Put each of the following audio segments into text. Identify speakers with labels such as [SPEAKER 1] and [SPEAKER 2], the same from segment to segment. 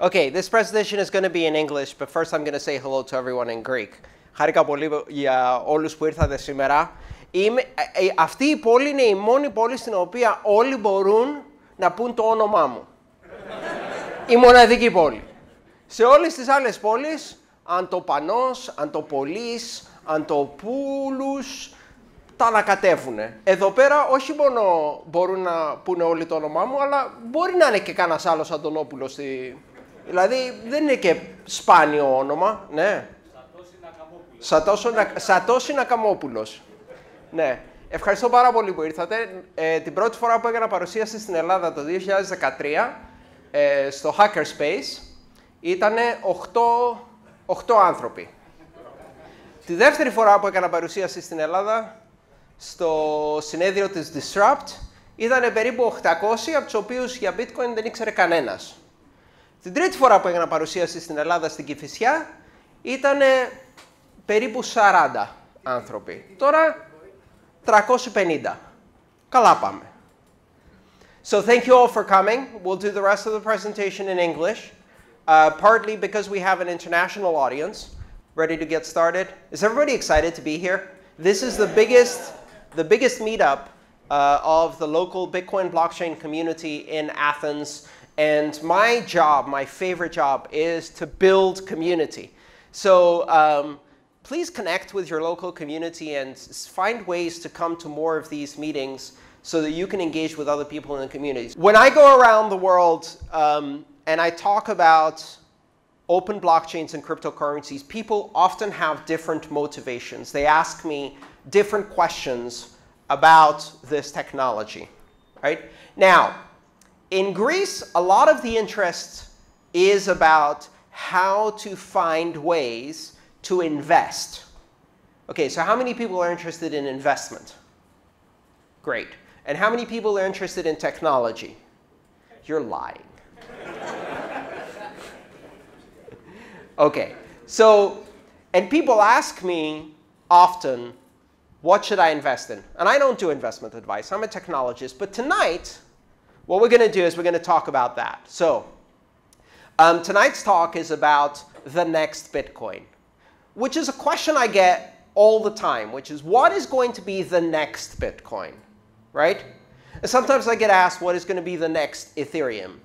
[SPEAKER 1] Okay, this presentation is going to be in English, but first I'm going to say hello to everyone in Greek. Χάρηκα πολύ για όλους που ήρθατε σήμερα. Είμαι, ε, ε, αυτή η πόλη είναι η μόνη πόλη στην οποία όλοι μπορούν να πούν το όνομά μου. η μοναδική πόλη. Σε όλες τις άλλες πόλεις, Αντοπανός, Αντοπολής, Αντοπούλους, τα ανακατεύουν. Εδώ πέρα όχι μόνο μπορούν να πούνε όλοι το όνομά μου, αλλά μπορεί να είναι και κανένας άλλος Αντωνόπουλος. Στη... Δηλαδή δεν είναι και σπάνιο όνομα. Ναι. Σατώση Νακαμόπουλος. Ναι. Ευχαριστώ πάρα πολύ που ήρθατε. Ε, την πρώτη φορά που έκανα παρουσίαση στην Ελλάδα το 2013 ε, στο Hackerspace ήταν 8, 8 άνθρωποι. Τη δεύτερη φορά που έκανα παρουσίαση στην Ελλάδα στο συνέδριο της Disrupt ήταν περίπου 800, από τους οποίους για bitcoin δεν ήξερε κανένας. Την τρίτη φορά που έκανα παρουσίαση στην Ελλάδα στην Κηφισιά ήταν περίπου 40 άνθρωποι. Τώρα 350. Καλά πάμε. So thank you all for coming. We'll do the rest of the presentation in English, uh, partly because we have an international audience. Ready to get started? Is everybody excited to be here? This is the biggest the biggest meetup uh, of the local Bitcoin blockchain community in Athens. And my job, my favorite job, is to build community. So um, please connect with your local community and find ways to come to more of these meetings so that you can engage with other people in the communities. When I go around the world um, and I talk about open blockchains and cryptocurrencies, people often have different motivations. They ask me, different questions about this technology. Right? Now, in Greece, a lot of the interest is about how to find ways to invest. Okay, so how many people are interested in investment? Great. And how many people are interested in technology? You're lying. okay, so, and people ask me often, what should I invest in? And I don't do investment advice. I'm a technologist. But tonight, what we're going to do is we're going to talk about that. So um, tonight's talk is about the next Bitcoin, which is a question I get all the time, which is what is going to be the next Bitcoin, right? And sometimes I get asked what is going to be the next Ethereum.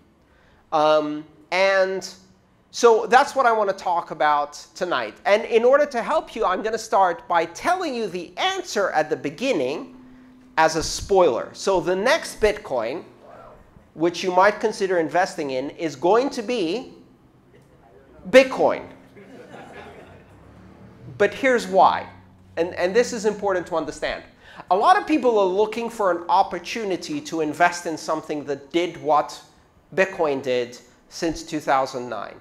[SPEAKER 1] Um, and so that's what I want to talk about tonight. And in order to help you, I'm going to start by telling you the answer at the beginning as a spoiler. So the next Bitcoin, which you might consider investing in, is going to be Bitcoin. but here's why. And, and this is important to understand. A lot of people are looking for an opportunity to invest in something that did what Bitcoin did since 2009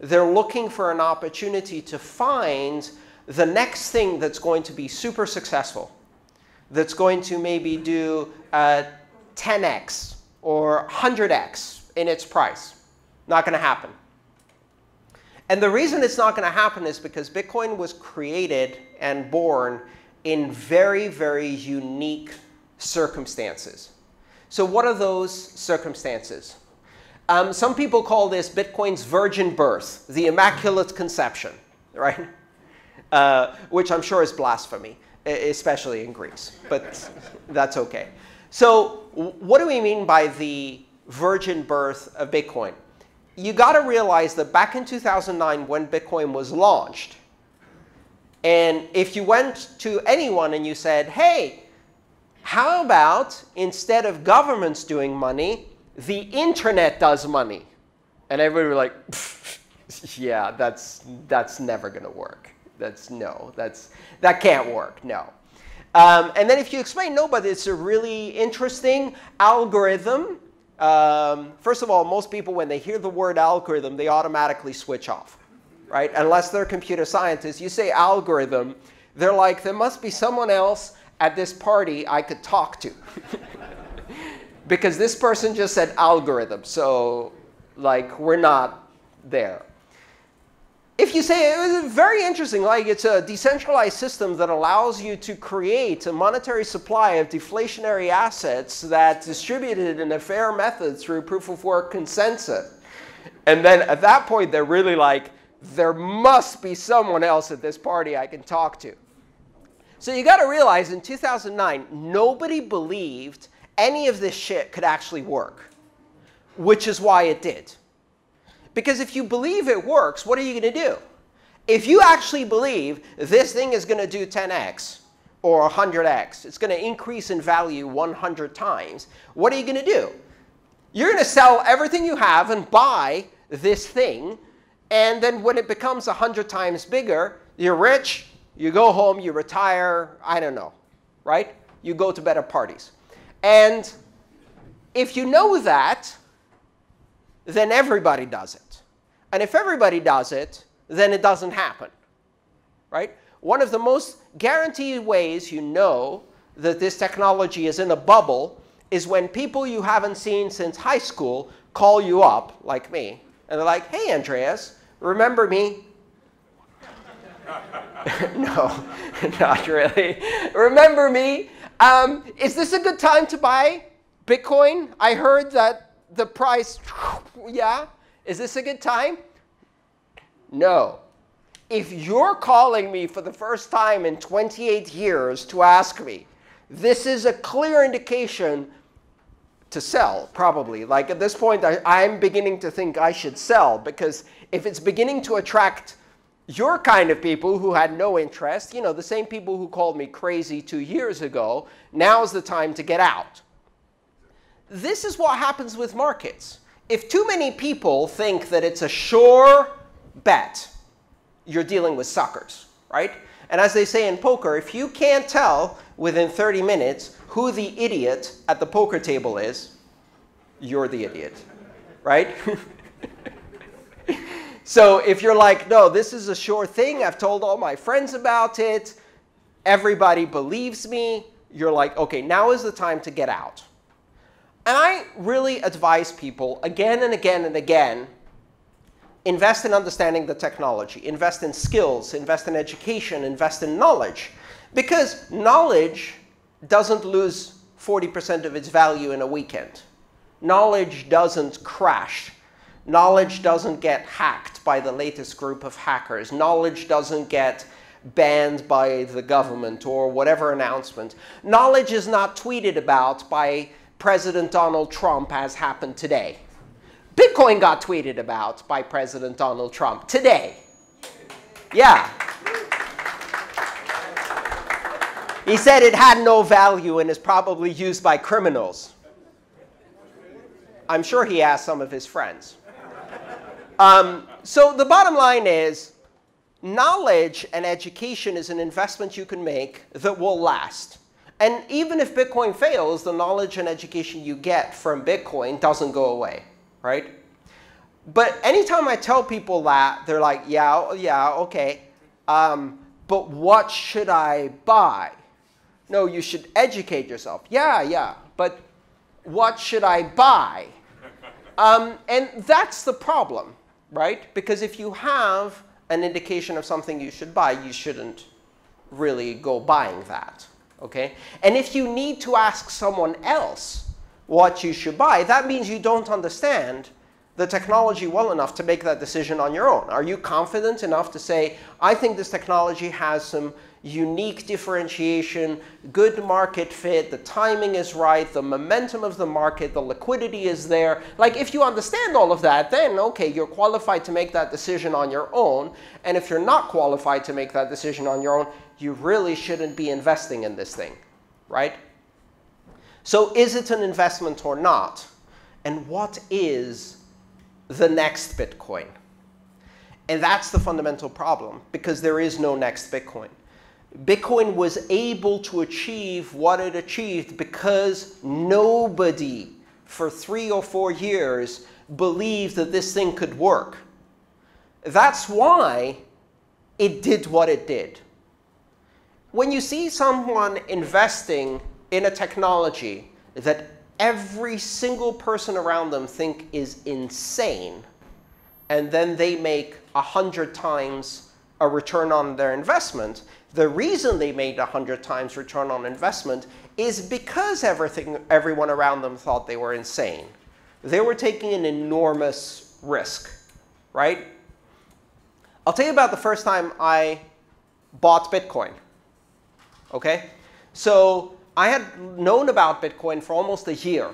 [SPEAKER 1] they're looking for an opportunity to find the next thing that's going to be super successful, that's going to maybe do uh, 10x or 100x in its price. Not going to happen. And the reason it's not going to happen is because Bitcoin was created and born in very, very unique circumstances. So what are those circumstances? Um, some people call this Bitcoin's virgin birth, the immaculate conception, right? Uh, which I'm sure is blasphemy, especially in Greece, but that's OK. So what do we mean by the virgin birth of Bitcoin? You got to realize that back in 2009 when Bitcoin was launched, and if you went to anyone and you said, hey, how about instead of governments doing money, the internet does money. And everybody was like, yeah, that's, that's never going to work. That's no, that's, that can't work, no. Um, and then if you explain, no, but it's a really interesting algorithm. Um, first of all, most people, when they hear the word algorithm, they automatically switch off, right? Unless they're computer scientists. You say algorithm, they're like, there must be someone else at this party I could talk to. because this person just said algorithm. So like we're not there. If you say it was very interesting, like it's a decentralized system that allows you to create a monetary supply of deflationary assets that's distributed in a fair method through proof of work consensus. And then at that point, they're really like, there must be someone else at this party I can talk to. So you got to realize in 2009, nobody believed any of this shit could actually work, which is why it did. Because if you believe it works, what are you going to do? If you actually believe this thing is going to do 10x or 100x, it's going to increase in value 100 times, what are you going to do? You're going to sell everything you have and buy this thing. And then when it becomes 100 times bigger, you're rich, you go home, you retire, I don't know, right? You go to better parties. And if you know that, then everybody does it. And if everybody does it, then it doesn't happen, right? One of the most guaranteed ways you know that this technology is in a bubble is when people you haven't seen since high school call you up, like me, and they're like, hey, Andreas, remember me? no, not really. Remember me? Um, is this a good time to buy Bitcoin? I heard that the price, yeah? Is this a good time? No. If you're calling me for the first time in 28 years to ask me, this is a clear indication to sell, probably. Like at this point, I, am beginning to think I should sell because if it's beginning to attract your kind of people who had no interest, you know, the same people who called me crazy two years ago, now's the time to get out. This is what happens with markets. If too many people think that it's a sure bet, you're dealing with suckers, right? And as they say in poker, if you can't tell within 30 minutes who the idiot at the poker table is, you're the idiot, right? So if you're like, no, this is a sure thing, I've told all my friends about it, everybody believes me, you're like, okay, now is the time to get out. And I really advise people again and again and again invest in understanding the technology, invest in skills, invest in education, invest in knowledge. Because knowledge doesn't lose 40% of its value in a weekend. Knowledge doesn't crash Knowledge doesn't get hacked by the latest group of hackers. Knowledge doesn't get banned by the government or whatever announcement. Knowledge is not tweeted about by President Donald Trump as happened today. Bitcoin got tweeted about by President Donald Trump today. Yeah. He said it had no value and is probably used by criminals. I'm sure he asked some of his friends. Um, so the bottom line is knowledge and education is an investment you can make that will last. And even if Bitcoin fails, the knowledge and education you get from Bitcoin doesn't go away, right? But anytime I tell people that, they're like, yeah, yeah, okay. Um, but what should I buy? No, you should educate yourself. Yeah, yeah, but what should I buy? Um, and that's the problem right? Because if you have an indication of something you should buy, you shouldn't really go buying that, okay? And if you need to ask someone else what you should buy, that means you don't understand the technology well enough to make that decision on your own. Are you confident enough to say, I think this technology has some unique differentiation, good market fit, the timing is right, the momentum of the market, the liquidity is there. Like if you understand all of that, then okay, you're qualified to make that decision on your own. And if you're not qualified to make that decision on your own, you really shouldn't be investing in this thing, right? So is it an investment or not? And what is the next Bitcoin? And that's the fundamental problem, because there is no next Bitcoin. Bitcoin was able to achieve what it achieved because nobody for three or four years believed that this thing could work. That's why it did what it did. When you see someone investing in a technology that every single person around them think is insane, and then they make a hundred times a return on their investment, the reason they made a 100 times return on investment is because everything, everyone around them thought they were insane. They were taking an enormous risk. right? I'll tell you about the first time I bought Bitcoin. Okay? So I had known about Bitcoin for almost a year.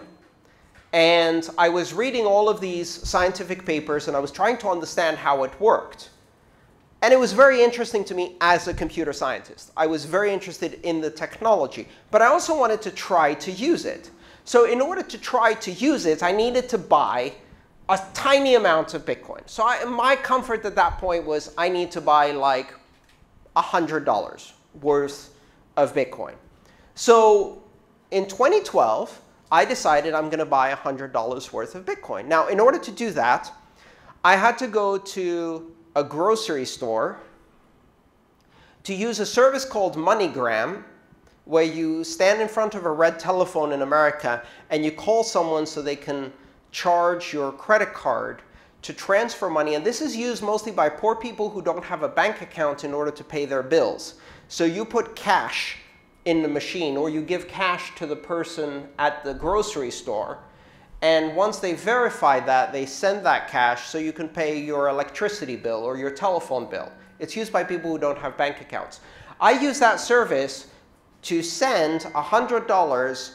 [SPEAKER 1] And I was reading all of these scientific papers, and I was trying to understand how it worked. And it was very interesting to me as a computer scientist. I was very interested in the technology, but I also wanted to try to use it. So in order to try to use it, I needed to buy a tiny amount of Bitcoin. So I, my comfort at that point was I need to buy like $100 worth of Bitcoin. So in 2012, I decided I'm going to buy $100 worth of Bitcoin. Now, in order to do that, I had to go to a grocery store to use a service called MoneyGram, where you stand in front of a red telephone in America and you call someone so they can charge your credit card to transfer money. And this is used mostly by poor people who don't have a bank account in order to pay their bills. So you put cash in the machine or you give cash to the person at the grocery store. And once they verify that, they send that cash so you can pay your electricity bill or your telephone bill. It's used by people who don't have bank accounts. I use that service to send $100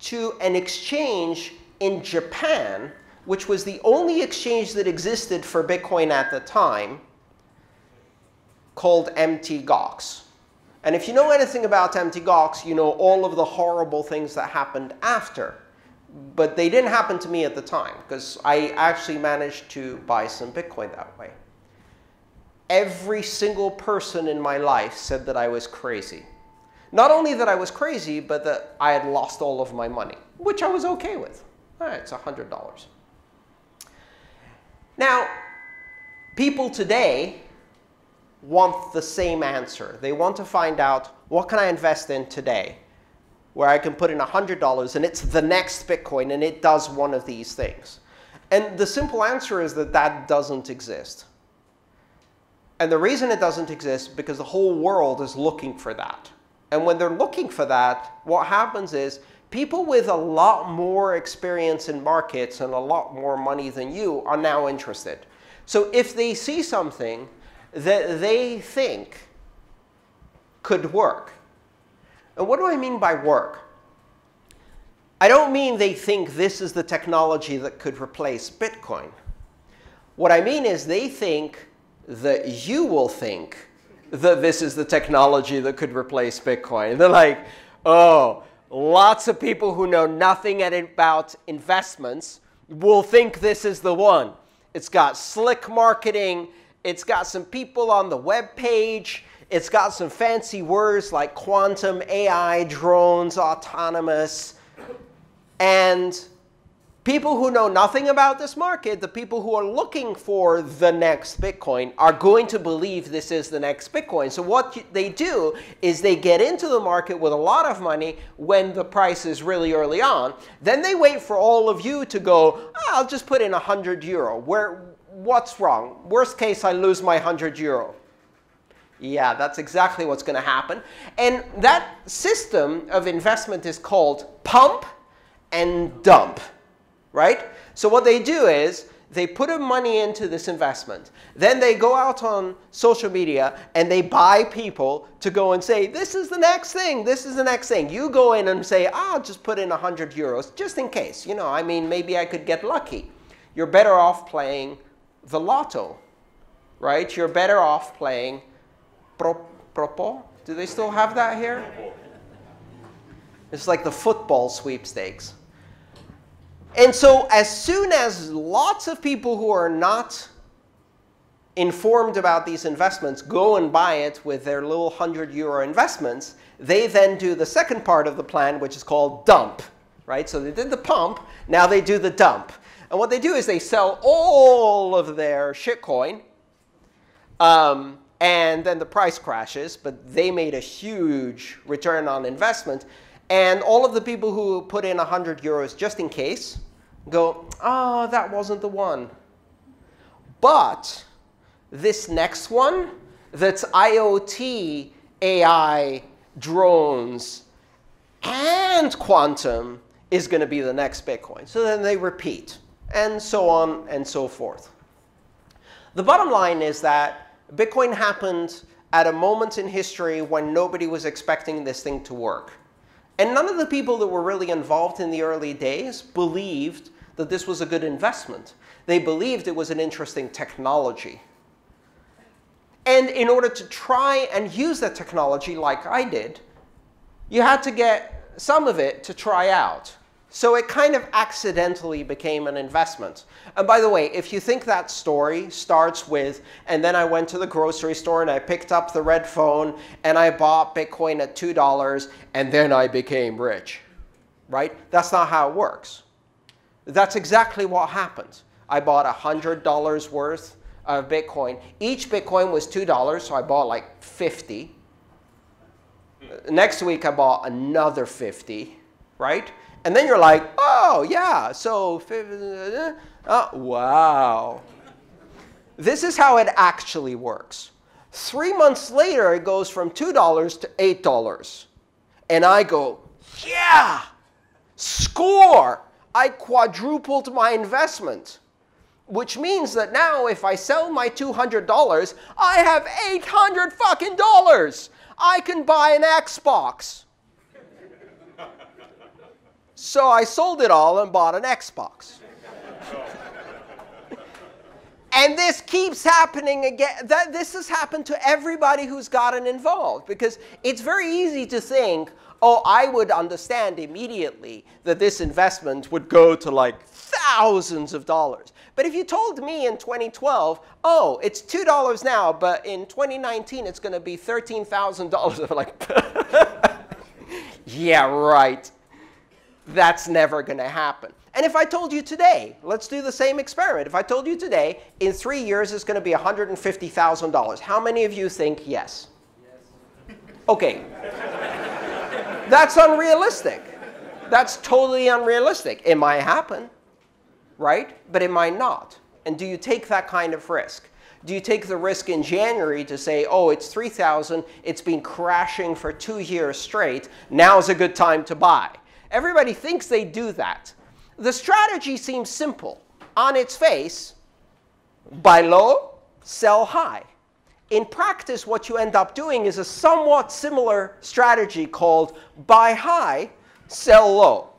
[SPEAKER 1] to an exchange in Japan, which was the only exchange that existed for Bitcoin at the time, called Mt. And if you know anything about Mt. Gox, you know all of the horrible things that happened after. But they didn't happen to me at the time, because I actually managed to buy some Bitcoin that way. Every single person in my life said that I was crazy. Not only that I was crazy, but that I had lost all of my money, which I was OK with. All right, it's $100. Now, people today want the same answer. They want to find out, what can I invest in today? Where I can put in $100 and it's the next Bitcoin and it does one of these things. And the simple answer is that that doesn't exist. And the reason it doesn't exist is because the whole world is looking for that. And when they're looking for that, what happens is people with a lot more experience in markets and a lot more money than you are now interested. So if they see something that they think could work. And what do I mean by work? I don't mean they think this is the technology that could replace Bitcoin. What I mean is they think that you will think that this is the technology that could replace Bitcoin. They're like, oh, lots of people who know nothing about investments will think this is the one. It's got slick marketing. It's got some people on the web page. It's got some fancy words like quantum, AI, drones, autonomous. And people who know nothing about this market, the people who are looking for the next Bitcoin, are going to believe this is the next Bitcoin. So what they do is they get into the market with a lot of money when the price is really early on. Then they wait for all of you to go, oh, I'll just put in 100 euro. Where, what's wrong? Worst case, I lose my 100 euro. Yeah, that's exactly what's going to happen. And that system of investment is called pump and dump, right? So what they do is they put money into this investment. Then they go out on social media and they buy people to go and say, this is the next thing, this is the next thing. You go in and say, I'll just put in 100 euros just in case. You know, I mean, maybe I could get lucky. You're better off playing the lotto, right? You're better off playing pro, Propo. Do they still have that here? It's like the football sweepstakes. And so as soon as lots of people who are not informed about these investments go and buy it with their little 100 euro investments, they then do the second part of the plan, which is called dump. Right? So they did the pump, now they do the dump. And what they do is they sell all of their shitcoin, um, and then the price crashes, but they made a huge return on investment. And all of the people who put in 100 euros just in case go, oh, that wasn't the one. But this next one, that's IoT, AI, drones, and quantum, is going to be the next Bitcoin. So then they repeat and so on and so forth. The bottom line is that Bitcoin happened at a moment in history when nobody was expecting this thing to work. And none of the people that were really involved in the early days believed that this was a good investment. They believed it was an interesting technology. And in order to try and use that technology like I did, you had to get some of it to try out. So it kind of accidentally became an investment. And by the way, if you think that story starts with, and then I went to the grocery store and I picked up the red phone and I bought Bitcoin at $2 and then I became rich, right? That's not how it works. That's exactly what happened. I bought $100 worth of Bitcoin. Each Bitcoin was $2, so I bought like 50. Next week, I bought another 50, right? And then you're like, oh, yeah, so, uh, wow. This is how it actually works. Three months later, it goes from $2 to $8. And I go, yeah, score! I quadrupled my investment. Which means that now if I sell my $200, I have 800 fucking dollars. I can buy an Xbox. So I sold it all and bought an Xbox. and this keeps happening again. That this has happened to everybody who's gotten involved because it's very easy to think, oh, I would understand immediately that this investment would go to like thousands of dollars. But if you told me in 2012, oh, it's $2 now, but in 2019 it's going to be $13,000, I'm like, yeah, right. That's never going to happen. And if I told you today, let's do the same experiment. If I told you today, in three years it's going to be $150,000, how many of you think yes? Yes. OK. That's unrealistic. That's totally unrealistic. It might happen right? But it might not. And do you take that kind of risk? Do you take the risk in January to say, oh, it's 3,000, it's been crashing for two years straight, now's a good time to buy? Everybody thinks they do that. The strategy seems simple. On its face, buy low, sell high. In practice, what you end up doing is a somewhat similar strategy called buy high, sell low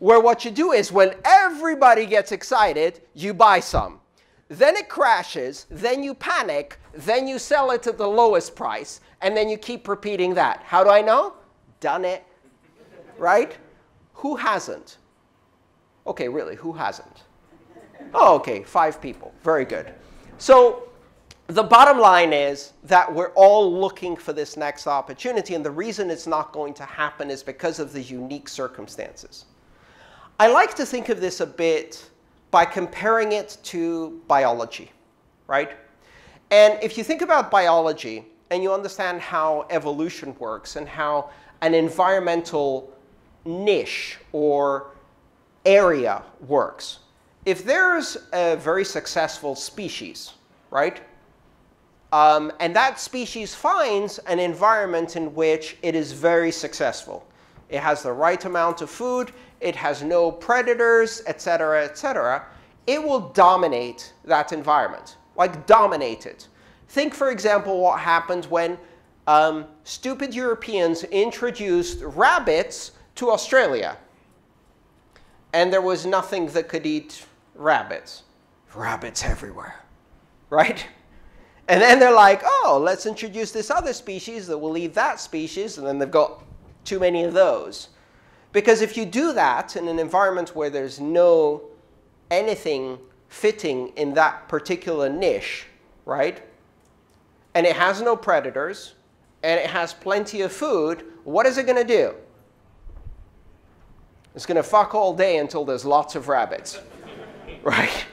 [SPEAKER 1] where what you do is when everybody gets excited, you buy some. Then it crashes, then you panic, then you sell it at the lowest price, and then you keep repeating that. How do I know? Done it. Right? Who hasn't? Okay, really, who hasn't? Oh, okay, five people. Very good. So the bottom line is that we're all looking for this next opportunity, and the reason it's not going to happen is because of the unique circumstances. I like to think of this a bit by comparing it to biology, right? And if you think about biology and you understand how evolution works and how an environmental niche or area works, if there's a very successful species, right? Um, and that species finds an environment in which it is very successful. It has the right amount of food, it has no predators, etc., etc., it will dominate that environment, like dominate it. Think, for example, what happened when um, stupid Europeans introduced rabbits to Australia. And there was nothing that could eat rabbits. Rabbits everywhere, right? And then they're like, oh, let's introduce this other species that will eat that species. And then they've got too many of those. Because if you do that in an environment where there's no anything fitting in that particular niche, right? And it has no predators, and it has plenty of food, what is it going to do? It's going to fuck all day until there's lots of rabbits, right?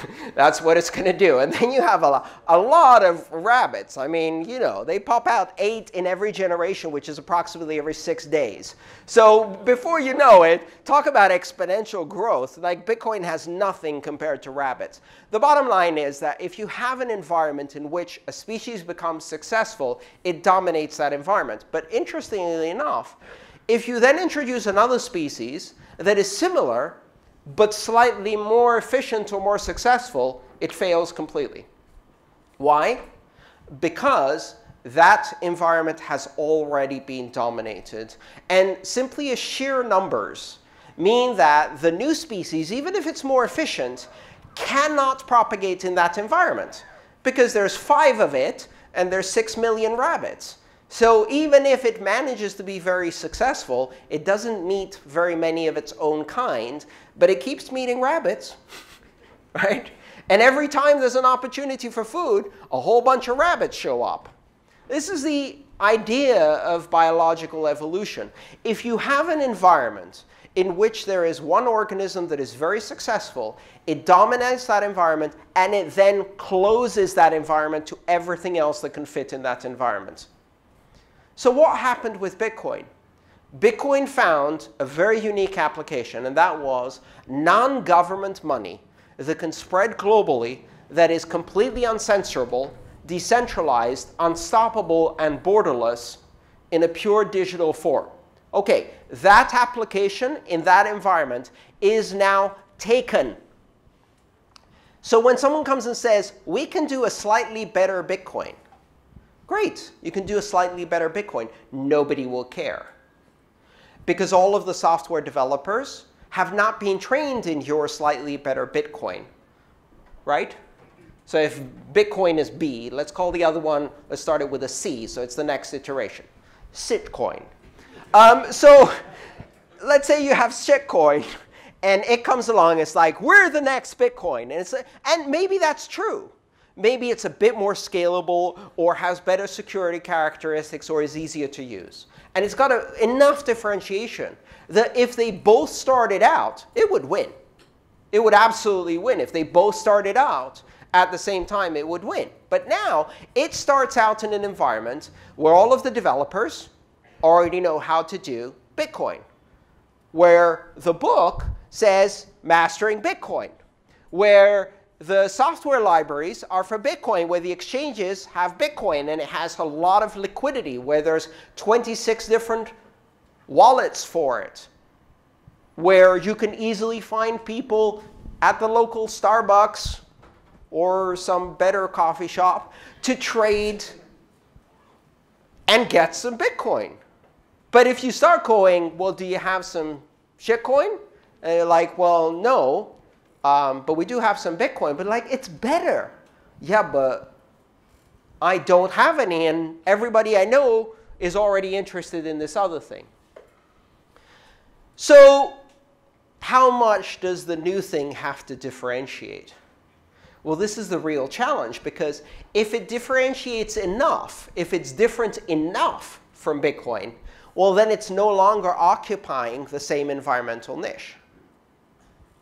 [SPEAKER 1] That's what it's going to do. And then you have a, a lot of rabbits. I mean, you know, they pop out eight in every generation, which is approximately every six days. So before you know it, talk about exponential growth. Like Bitcoin has nothing compared to rabbits. The bottom line is that if you have an environment in which a species becomes successful, it dominates that environment. But interestingly enough, if you then introduce another species that is similar, but slightly more efficient or more successful, it fails completely. Why? Because that environment has already been dominated. And simply a sheer numbers mean that the new species, even if it's more efficient, cannot propagate in that environment because there's five of it and there's six million rabbits. So even if it manages to be very successful, it doesn't meet very many of its own kind, but it keeps meeting rabbits, right? And every time there's an opportunity for food, a whole bunch of rabbits show up. This is the idea of biological evolution. If you have an environment in which there is one organism that is very successful, it dominates that environment, and it then closes that environment to everything else that can fit in that environment. So what happened with Bitcoin? Bitcoin found a very unique application, and that was non-government money that can spread globally that is completely uncensorable, decentralized, unstoppable, and borderless in a pure digital form. Okay, that application in that environment is now taken. So when someone comes and says, we can do a slightly better Bitcoin, great, you can do a slightly better Bitcoin. Nobody will care. Because all of the software developers have not been trained in your slightly better Bitcoin, right? So if Bitcoin is B, let's call the other one, let's start it with a C, so it's the next iteration. Sitcoin. Um, so let's say you have shitcoin, and it comes along. It's like we're the next Bitcoin, and it's and maybe that's true. Maybe it's a bit more scalable, or has better security characteristics, or is easier to use. And it's got a, enough differentiation that if they both started out, it would win. It would absolutely win. If they both started out at the same time, it would win. But now it starts out in an environment where all of the developers already know how to do Bitcoin, where the book says mastering Bitcoin, where the software libraries are for Bitcoin, where the exchanges have Bitcoin, and it has a lot of liquidity, where there's 26 different wallets for it, where you can easily find people at the local Starbucks or some better coffee shop to trade and get some Bitcoin. But if you start going, well, do you have some shitcoin? And you're like, well, no, um, but we do have some Bitcoin. But like, it's better. Yeah, but I don't have any, and everybody I know is already interested in this other thing. So how much does the new thing have to differentiate? Well, this is the real challenge, because if it differentiates enough, if it's different enough from Bitcoin, well, then it's no longer occupying the same environmental niche.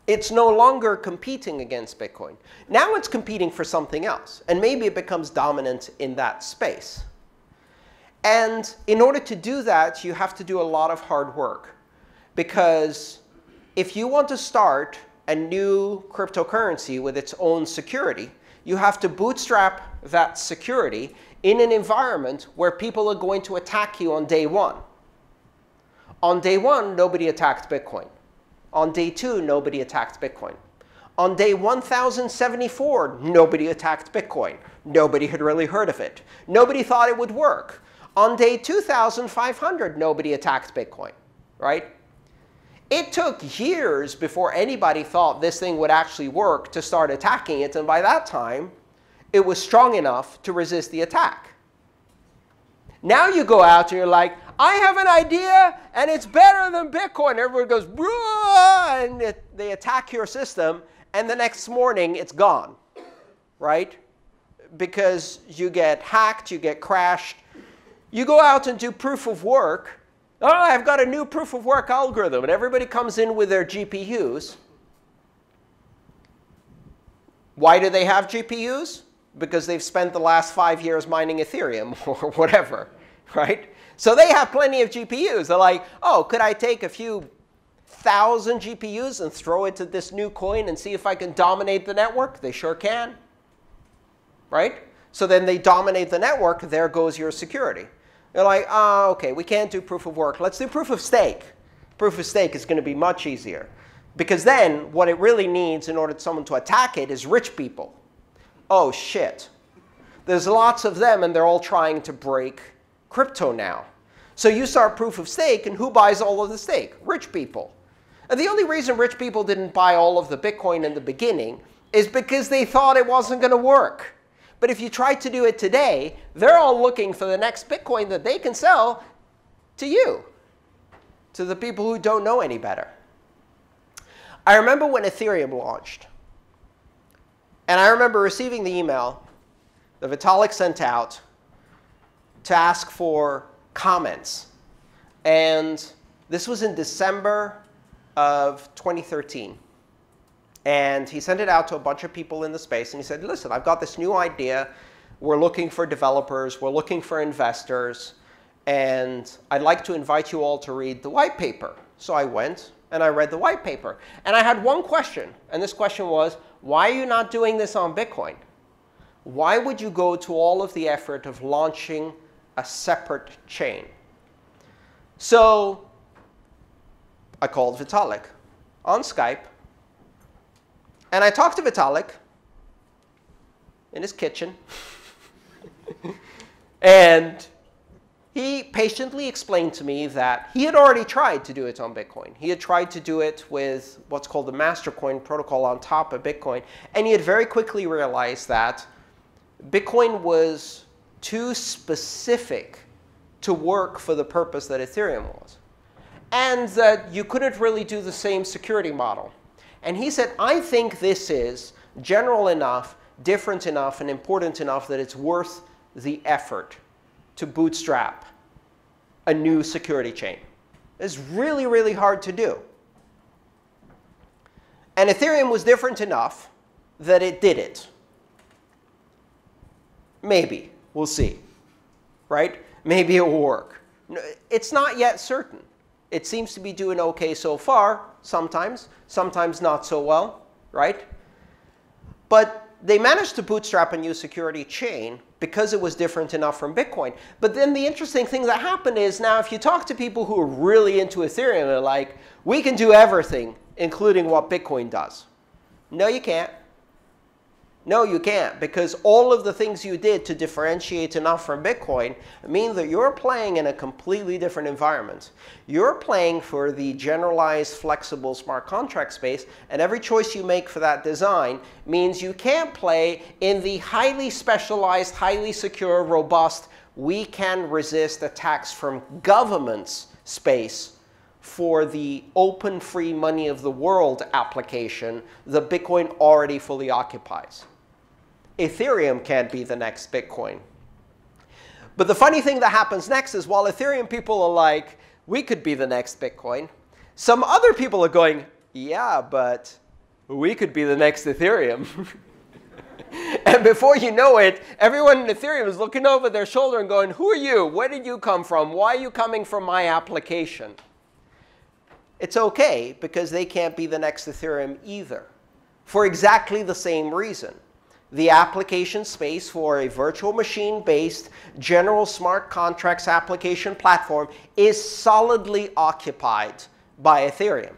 [SPEAKER 1] It's no longer competing against Bitcoin. Now it's competing for something else. And maybe it becomes dominant in that space. And in order to do that, you have to do a lot of hard work. Because if you want to start a new cryptocurrency with its own security, you have to bootstrap that security in an environment where people are going to attack you on day one. On day one, nobody attacked Bitcoin. On day two, nobody attacked Bitcoin. On day 1074, nobody attacked Bitcoin. Nobody had really heard of it. Nobody thought it would work. On day 2500, nobody attacked Bitcoin, right? It took years before anybody thought this thing would actually work to start attacking it. And by that time, it was strong enough to resist the attack. Now you go out and you're like, I have an idea and it's better than Bitcoin. Everyone goes, and it, they attack your system, and the next morning it's gone, right? Because you get hacked, you get crashed. You go out and do proof of work. Oh, I've got a new proof of work algorithm, and everybody comes in with their GPUs. Why do they have GPUs? Because they've spent the last five years mining Ethereum or whatever, right? So they have plenty of GPUs. They're like, oh, could I take a few thousand GPUs and throw it to this new coin and see if I can dominate the network? They sure can. Right? So then they dominate the network. There goes your security. They're like, oh, OK, we can't do proof of work. Let's do proof of stake. Proof of stake is going to be much easier. Because then what it really needs in order for someone to attack it is rich people. Oh shit, there's lots of them and they're all trying to break crypto now. So you start proof of stake, and who buys all of the stake? Rich people. And the only reason rich people didn't buy all of the Bitcoin in the beginning is because they thought it wasn't going to work. But if you try to do it today, they're all looking for the next Bitcoin that they can sell to you, to the people who don't know any better. I remember when Ethereum launched. And I remember receiving the email that Vitalik sent out to ask for comments. And this was in December of 2013. And he sent it out to a bunch of people in the space. And he said, listen, I've got this new idea. We're looking for developers. We're looking for investors. And I'd like to invite you all to read the white paper. So I went and I read the white paper. And I had one question. And this question was, why are you not doing this on Bitcoin? Why would you go to all of the effort of launching a separate chain? So I called Vitalik on Skype. And I talked to Vitalik in his kitchen. and he patiently explained to me that he had already tried to do it on Bitcoin. He had tried to do it with what's called the Mastercoin protocol on top of Bitcoin. And he had very quickly realized that Bitcoin was too specific to work for the purpose that Ethereum was. And that you couldn't really do the same security model. And he said, I think this is general enough, different enough, and important enough that it's worth the effort to bootstrap a new security chain. It's really, really hard to do. And Ethereum was different enough that it did it. Maybe. We'll see. Right? Maybe it will work. It's not yet certain. It seems to be doing OK so far, sometimes, sometimes not so well, right? But they managed to bootstrap a new security chain because it was different enough from Bitcoin. But then the interesting thing that happened is now if you talk to people who are really into Ethereum, they're like, we can do everything, including what Bitcoin does. No, you can't. No, you can't, because all of the things you did to differentiate enough from Bitcoin mean that you're playing in a completely different environment. You're playing for the generalized, flexible smart contract space, and every choice you make for that design means you can't play in the highly specialized, highly secure, robust, we can resist attacks from governments space for the open free money of the world application that Bitcoin already fully occupies. Ethereum can't be the next Bitcoin. But the funny thing that happens next is while Ethereum people are like, we could be the next Bitcoin, some other people are going, yeah, but we could be the next Ethereum. and before you know it, everyone in Ethereum is looking over their shoulder and going, who are you? Where did you come from? Why are you coming from my application? It's OK, because they can't be the next Ethereum either, for exactly the same reason the application space for a virtual machine-based general smart contracts application platform is solidly occupied by Ethereum.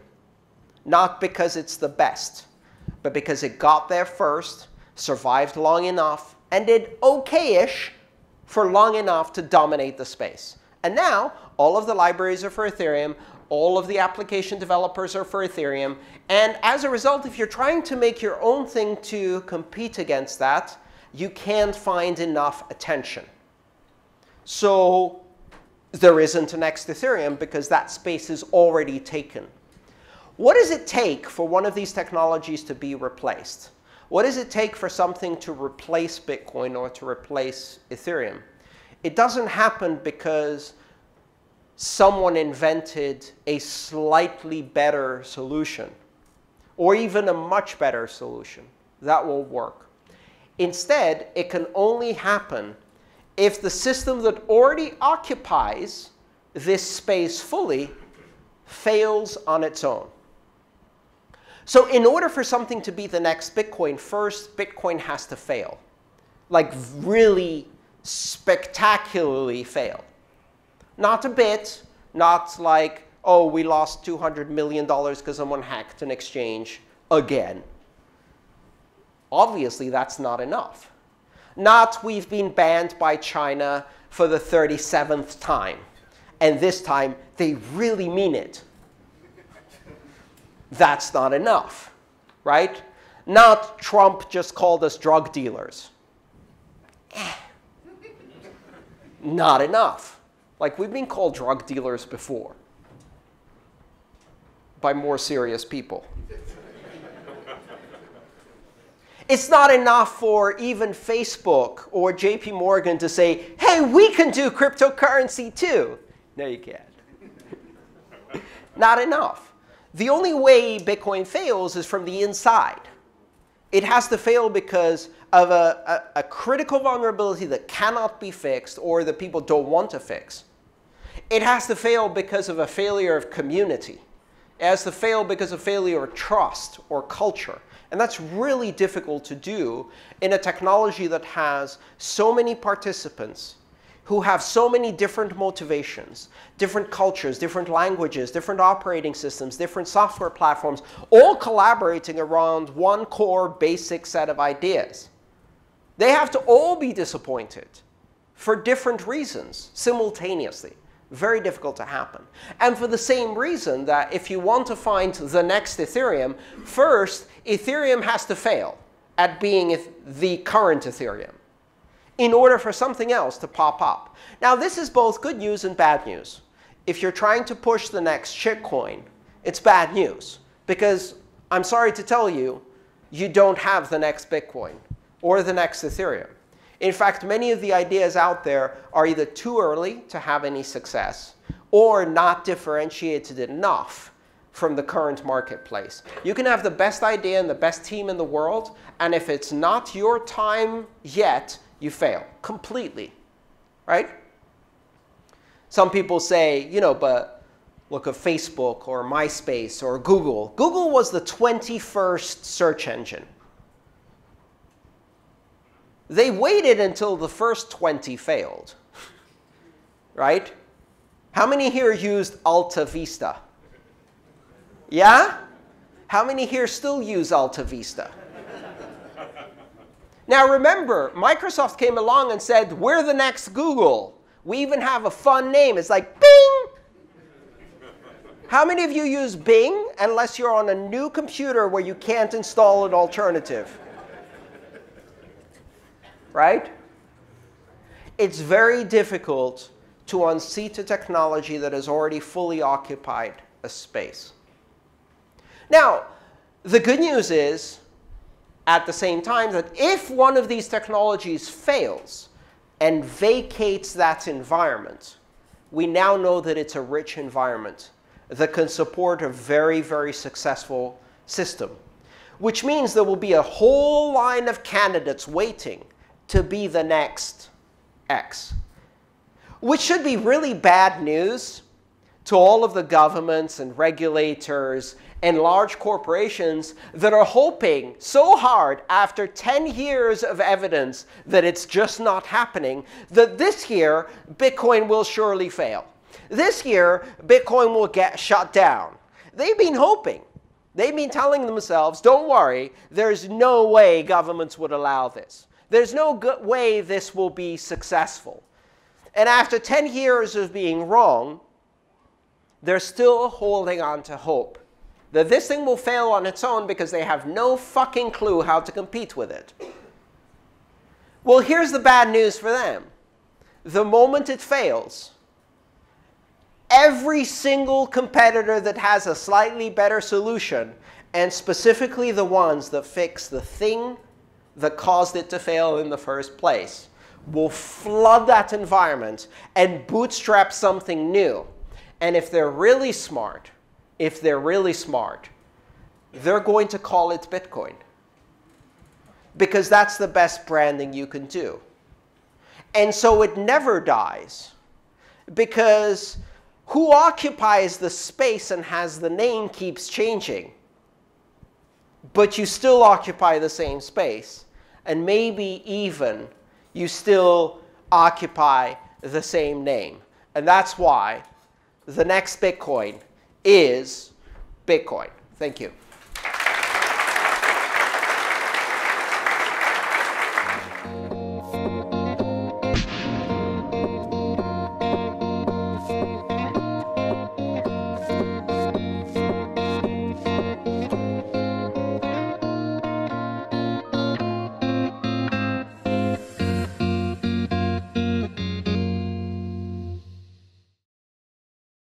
[SPEAKER 1] Not because it's the best, but because it got there first, survived long enough, and did okay-ish for long enough to dominate the space. And now, all of the libraries are for Ethereum. All of the application developers are for Ethereum. And as a result, if you're trying to make your own thing to compete against that, you can't find enough attention. So there isn't a next Ethereum because that space is already taken. What does it take for one of these technologies to be replaced? What does it take for something to replace Bitcoin or to replace Ethereum? It doesn't happen because someone invented a slightly better solution or even a much better solution that will work. Instead, it can only happen if the system that already occupies this space fully fails on its own. So in order for something to be the next Bitcoin, first Bitcoin has to fail. Like really spectacularly fail. Not a bit, not like, oh, we lost $200 million because someone hacked an exchange again. Obviously, that's not enough. Not we've been banned by China for the 37th time, and this time they really mean it. That's not enough, right? Not Trump just called us drug dealers. Eh. not enough. Like, we've been called drug dealers before by more serious people. It's not enough for even Facebook or JP Morgan to say, hey, we can do cryptocurrency too. No, you can't. not enough. The only way Bitcoin fails is from the inside. It has to fail because of a, a, a critical vulnerability that cannot be fixed or that people don't want to fix. It has to fail because of a failure of community. It has to fail because of failure of trust or culture. And that's really difficult to do in a technology that has so many participants who have so many different motivations, different cultures, different languages, different operating systems, different software platforms, all collaborating around one core basic set of ideas. They have to all be disappointed for different reasons simultaneously. Very difficult to happen. And for the same reason that if you want to find the next Ethereum, first, Ethereum has to fail at being the current Ethereum in order for something else to pop up. Now, this is both good news and bad news. If you're trying to push the next shitcoin, it's bad news. Because I'm sorry to tell you, you don't have the next Bitcoin or the next Ethereum. In fact, many of the ideas out there are either too early to have any success or not differentiated enough from the current marketplace. You can have the best idea and the best team in the world, and if it's not your time yet, you fail completely, right? Some people say, you know, but look at Facebook or MySpace or Google. Google was the 21st search engine. They waited until the first 20 failed, right? How many here used Alta Vista? Yeah? How many here still use Alta Vista? Now remember, Microsoft came along and said, we're the next Google. We even have a fun name. It's like Bing! How many of you use Bing unless you're on a new computer where you can't install an alternative? Right? It's very difficult to unseat a technology that has already fully occupied a space. Now, the good news is at the same time that if one of these technologies fails and vacates that environment, we now know that it's a rich environment that can support a very, very successful system, which means there will be a whole line of candidates waiting to be the next X, which should be really bad news to all of the governments and regulators and large corporations that are hoping so hard after 10 years of evidence that it's just not happening that this year Bitcoin will surely fail. This year Bitcoin will get shut down. They've been hoping. They've been telling themselves, don't worry, there's no way governments would allow this. There's no good way this will be successful. And after 10 years of being wrong, they're still holding on to hope that this thing will fail on its own because they have no fucking clue how to compete with it. Well, here's the bad news for them. The moment it fails, every single competitor that has a slightly better solution, and specifically the ones that fix the thing that caused it to fail in the first place, will flood that environment and bootstrap something new. And if they're really smart, if they're really smart, they're going to call it Bitcoin. Because that's the best branding you can do. And so it never dies. Because who occupies the space and has the name keeps changing. But you still occupy the same space. And maybe even you still occupy the same name. And that's why the next Bitcoin is Bitcoin. Thank you.